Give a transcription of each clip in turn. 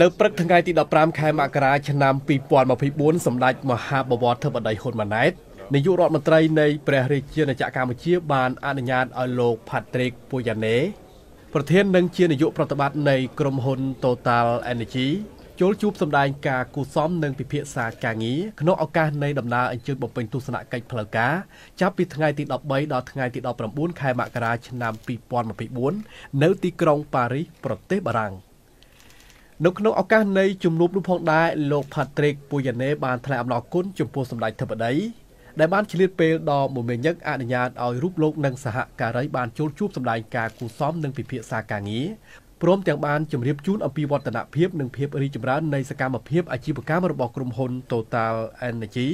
នៅព្រឹកថ្ងៃទី15ខែមករាឆ្នាំ2024សម្ដេចមហាបវរធិបតីហ៊ុនម៉ាណែតនាយករដ្ឋមន្ត្រីនៃព្រះរាជាណាចក្រកម្ពុជាបានអនុញ្ញាតឲ្យលោក Patrick Pouyanné ប្រធាននិងជានាយកប្រតិបត្តិនៃក្រុមហ៊ុន Total Energy ចូលជួបសម្ដែងការគូសំនិងពិភាក្សាការងារក្នុងឱកាសនៃដំណើរអញ្ជើញបំពេញទស្សនកិច្ចផ្លូវការចាប់ពីថ្ងៃទី13ដល់ថ្ងៃទី19ខែមករាឆ្នាំ2024នៅទីក្រុងប៉ារីសប្រទេសបារាំង នៅក្នុងឱកាសនៃជំនួបនោះផងដែរលោក Patrick Pouyanné បានថ្លែងអំណរគុណចំពោះសម្ដេចធិបតីដែលបានឆ្លៀតពេលដ៏មមាញឹកអនុញ្ញាតឲ្យរូបលោកនិងសហការីបានចូលជួបសម្ដែងការគូសំនិងពិភាក្សាការងារព្រមទាំងបានជម្រាបជូនអំពីវឌ្ឍនភាពនិងភាពរីកចម្រើននៃសកម្មភាពអាជីវកម្មរបស់ក្រុមហ៊ុន Total Energy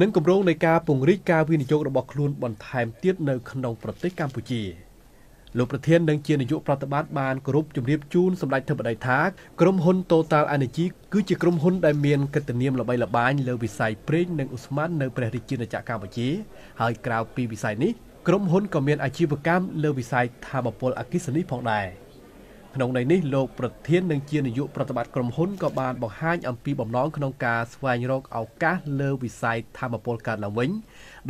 និងគម្រោងនៃការពង្រីកការវិនិយោគរបស់ខ្លួនបន្ថែមទៀតនៅក្នុងប្រទេសកម្ពុជា លោកប្រធាននិងជានាយកប្រតិបត្តិបានគោរពជម្រាបជូនសម្ដេចធិបតីថាក្រុមហ៊ុន Total Energy គឺជាក្រុមហ៊ុនដែលមានកិត្តិនាមល្បីល្បាញលើវិស័យប្រេងនិងឧស្ម័ននៅព្រះរាជាណាចក្រកម្ពុជាហើយក្រៅពីវិស័យនេះក្រុមហ៊ុនក៏មានអាជីវកម្មលើវិស័យថាមពលអគ្គិសនីផងដែរ។ ក្នុងន័យនេះលោកប្រធាននិងជានាយកប្រតិបត្តិក្រុមហ៊ុនក៏បានបង្ហាញអំពីបំណងក្នុងការស្វែងរកឱកាសលើវិស័យធម្មពលកើតឡើងវិញ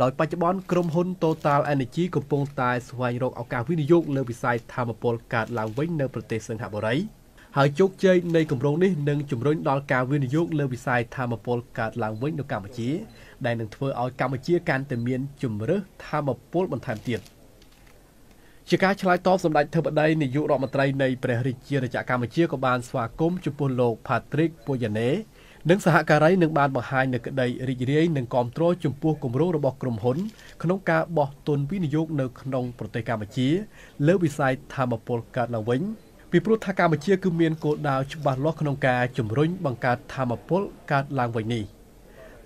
ដោយបច្ចុប្បន្នក្រុមហ៊ុន Total Energy កំពុងតែស្វែងរកឱកាសវិនិយោគលើវិស័យធម្មពលកើតឡើងវិញនៅប្រទេសសិង្ហបុរីហើយជោគជ័យនៃគម្រោងនេះនឹងជំរុញដល់ការវិនិយោគលើវិស័យធម្មពលកើតឡើងវិញនៅកម្ពុជា ដែលនឹងធ្វើឲ្យកម្ពុជាកាន់តែមានជំរើសធម្មពលបន្ថែមទៀត។ ជាការឆ្លើយតបសម្ដេចធិបតីនាយករដ្ឋមន្ត្រីនៃព្រះរាជាណាចក្រកម្ពុជាក៏បានស្វាគមន៍ចំពោះលោក Patrick Pouyanné និងសហការីនឹងបានបង្ហាញនូវក្តីរីករាយនិងគាំទ្រចំពោះគម្រោងរបស់ក្រុមហ៊ុន ក្នុងការបោះទុនវិនិយោគនៅក្នុងប្រទេសកម្ពុជា លើវិស័យធម្មពលកើតឡើងវិញពីព្រោះថាកម្ពុជាគឺមានគោលដៅច្បាស់លាស់ក្នុងការជំរុញបង្កើតធម្មពលកើតឡើងវិញនេះ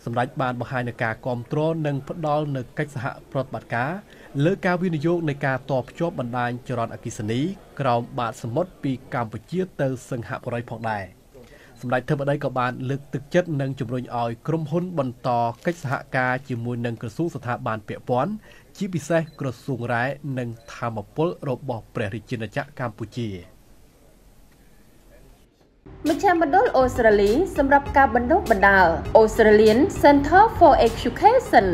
សម្ដេចបានបង្ហាញនូវការគ្រប់គ្រងនិងផ្ដល់នូវកិច្ចសហប្រតិបត្តិការលើការវិនិយោគនៃការតភ្ជាប់បណ្ដាញចរន្តអគ្គិសនីក្រោមបាតសមុទ្រពីកម្ពុជាទៅសិង្ហបុរីផងដែរសម្ដេចធិបតីក៏បានលើកទឹកចិត្តនិងជំរុញឲ្យក្រុមហ៊ុនបន្តកិច្ចសហការជាមួយនឹងក្រសួងស្ថាប័នពាក់ព័ន្ធជាពិសេសក្រសួងរ៉ែនិងធម្មពលរបស់ព្រះរាជាណាចក្រកម្ពុជា មជ្ឈមណ្ឌលអូស្ត្រាលីសម្រាប់ការបណ្ដុះបណ្ដាល Australian Center for Education